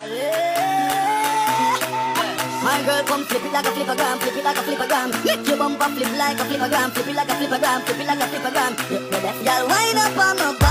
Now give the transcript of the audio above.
My girl, come flip it like a flipper gram, flip it like a flipper gram. Make your bumper flip like a flipper gram, flip it like a flipper gram, flip it like a flippergram. Yeah, yeah, yeah. Girl, wind up on my back.